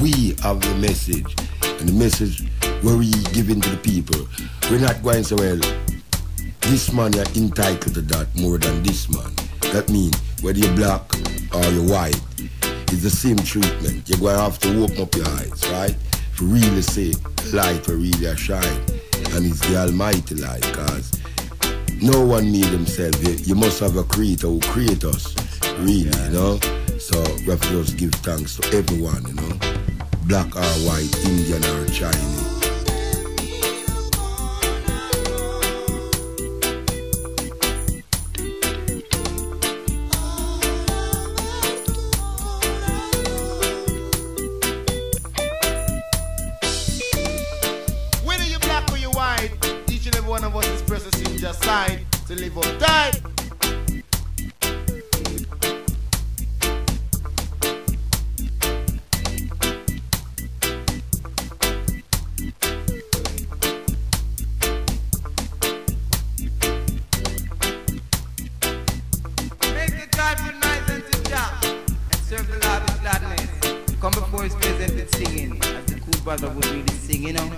we have the message. And the message where we giving to the people. We're not going so well. This man are entitled to that more than this man. That means whether you're black or you're white, it's the same treatment. You're gonna have to open up your eyes, right? To really see light for really shine. And it's the almighty light, cause no one made himself. You must have a creator who created us, really, you know? So we have to just give thanks to everyone, you know? black or white, Indian or Chinese. Whether you're black or you're white, each and every one of us is pressing just sign to live or die. Come before his presence singing, as the cool brother would really sing, you know.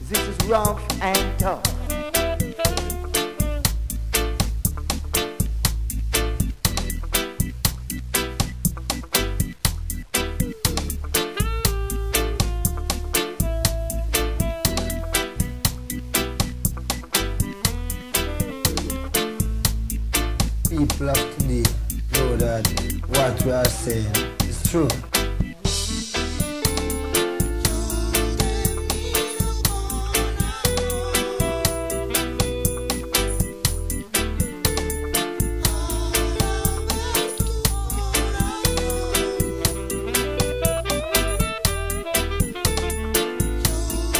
This is rough and tough. people of today know that what we are saying is true.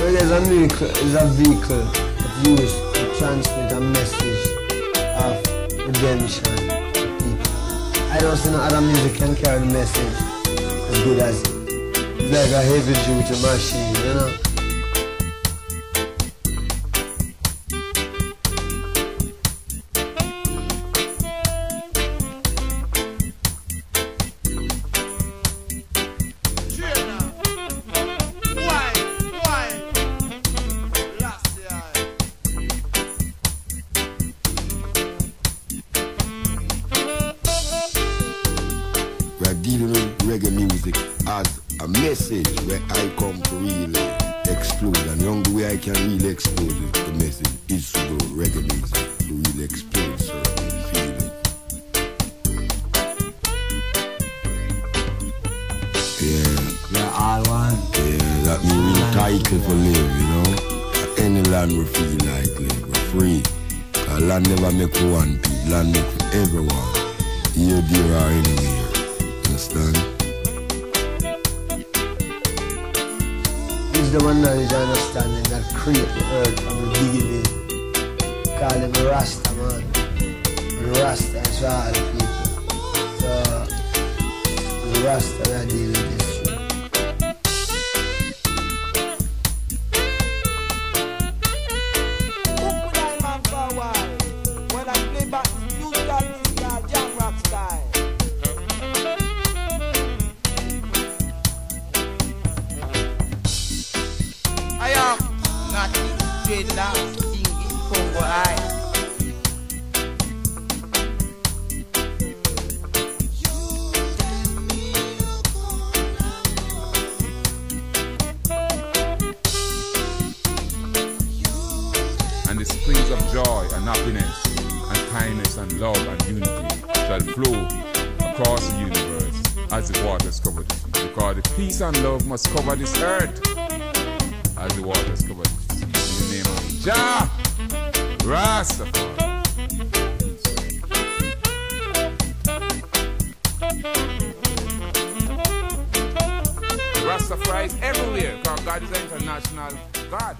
Well, a vehicle, is a vehicle used to transmit a message I don't see no other music can carry the message as good as it. It's like a heavy duty machine, you know? reggae music as a message where I come to really explode. And the only way I can really explode the message is through reggae music, to really explode certain feeling. Yeah. We're all one. Yeah, that me real title for live, you know. Any land we feel like live, we're free. Cause land never make one people, land make for everyone. Here, there, or anywhere. Understand? the one knowledge and understanding that create the earth uh, from the beginning. Call him Rasta, man. Rasta as well. people. Rasta that deal Venezuela, in Congo And the springs of joy and happiness and kindness and love and unity shall flow across the universe as the waters cover the. Because peace and love must cover this earth as the waters cover name of Jah Rastafari. Rastafari is everywhere because God is an international God.